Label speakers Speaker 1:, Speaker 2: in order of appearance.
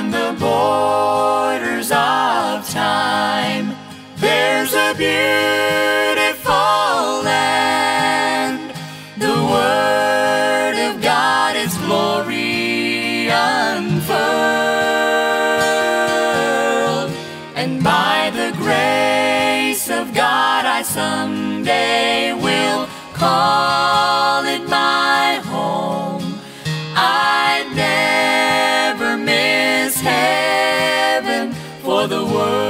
Speaker 1: beyond the borders of time. There's a beautiful land. The Word of God is glory unfurled. And by the grace of God, I someday will come. world.